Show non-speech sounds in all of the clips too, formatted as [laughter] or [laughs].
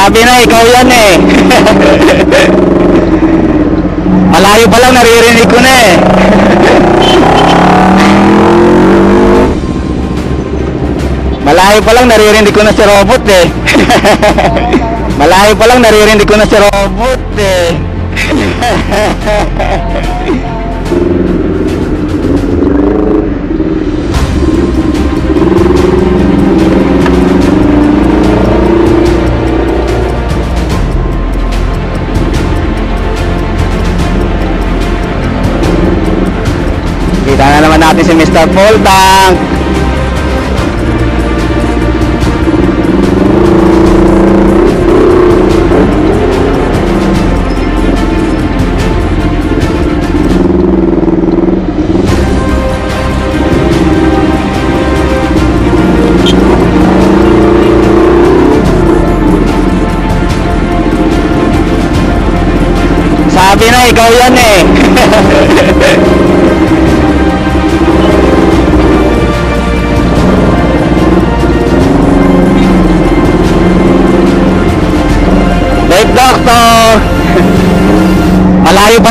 Sabi na, ikaw yan eh. [laughs] Malayo pa lang, naririnig ko na eh. Malayo pa lang, naririnig ko na si robot eh. [laughs] Malayo pa lang, naririnig ko na si robot eh. [laughs] na naman natin si Mr. Full Tank. Sabi na, ikaw yan eh.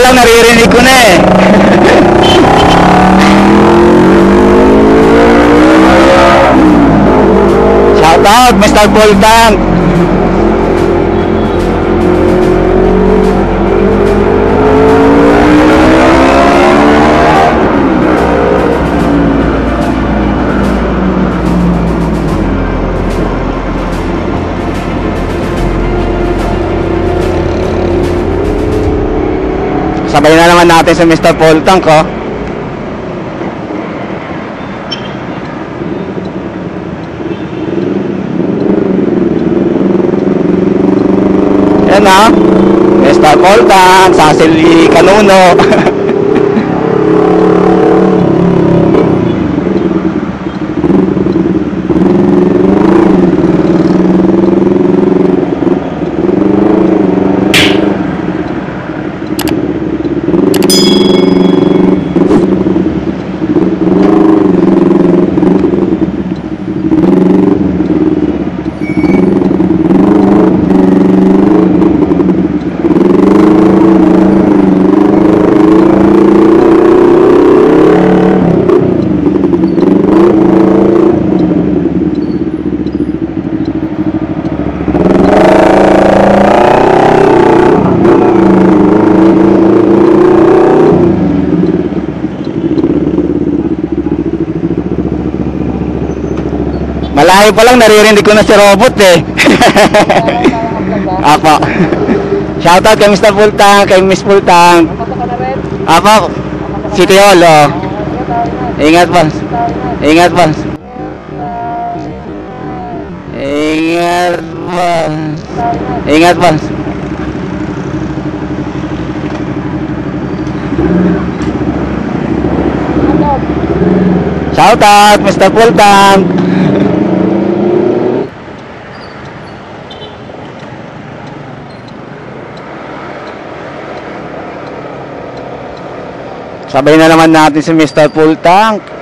Lang, naririnig ko na eh. Shout out, Mr. Full Tank! Sabay na naman natin sa Mr. Paul Tank, oh. Yan na. Mr. Paul Tank, Cecily Canuno. [laughs] Malayo pa lang, naririnig ko na si robot eh. [laughs] Apo. Shoutout kay Mr. Pultang, kay Miss Pultang. Apo. City Hall, oh. Ingat pa. Ingat pa. Ingat pa. Ingat pa. Shoutout, Mr. Pultang. Sabay na naman natin si Mr. Full Tank.